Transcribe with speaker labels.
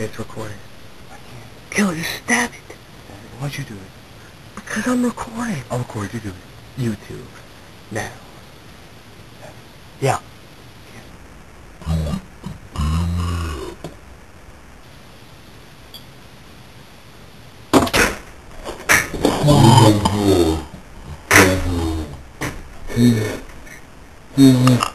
Speaker 1: Okay, it's recording.
Speaker 2: I can't.
Speaker 1: Kill it, just stab it.
Speaker 2: Why'd you do it?
Speaker 1: Because I'm recording.
Speaker 2: I'll record you do it.
Speaker 1: YouTube. Now.
Speaker 2: Yeah.
Speaker 3: Yeah.